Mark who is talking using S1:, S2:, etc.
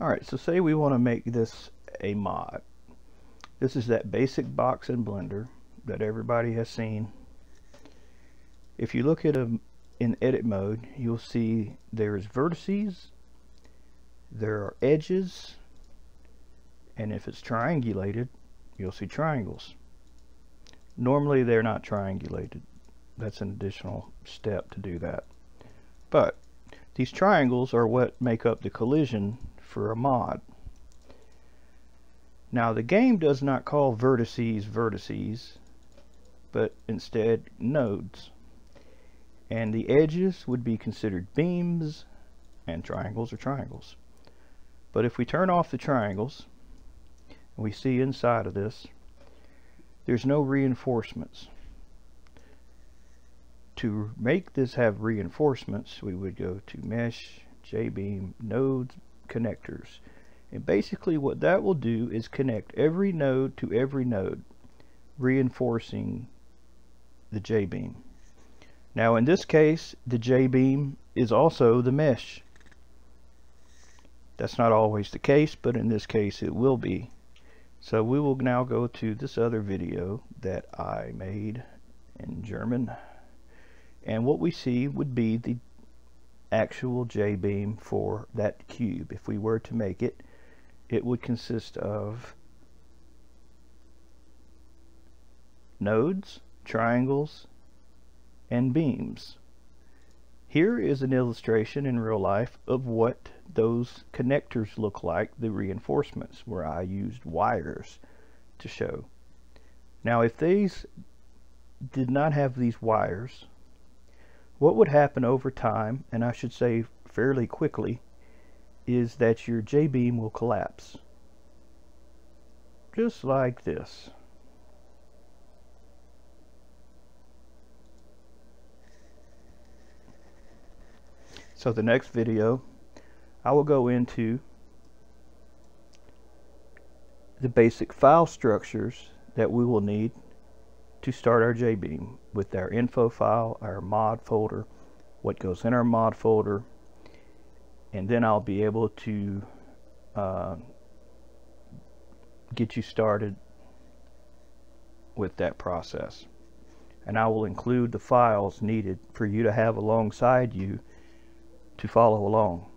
S1: Alright, so say we want to make this a mod. This is that basic box in Blender that everybody has seen. If you look at them in edit mode, you'll see there's vertices, there are edges, and if it's triangulated, you'll see triangles. Normally they're not triangulated. That's an additional step to do that. But these triangles are what make up the collision for a mod. Now the game does not call vertices vertices, but instead nodes. And the edges would be considered beams, and triangles are triangles. But if we turn off the triangles, we see inside of this, there's no reinforcements. To make this have reinforcements, we would go to Mesh, JBeam, Nodes, connectors. And basically what that will do is connect every node to every node, reinforcing the J-beam. Now in this case, the J-beam is also the mesh. That's not always the case, but in this case it will be. So we will now go to this other video that I made in German. And what we see would be the actual J-beam for that cube. If we were to make it, it would consist of nodes, triangles, and beams. Here is an illustration in real life of what those connectors look like, the reinforcements, where I used wires to show. Now if these did not have these wires, what would happen over time, and I should say fairly quickly, is that your J-beam will collapse. Just like this. So the next video, I will go into the basic file structures that we will need to start our JBeam with our info file, our mod folder, what goes in our mod folder, and then I'll be able to uh, get you started with that process. And I will include the files needed for you to have alongside you to follow along.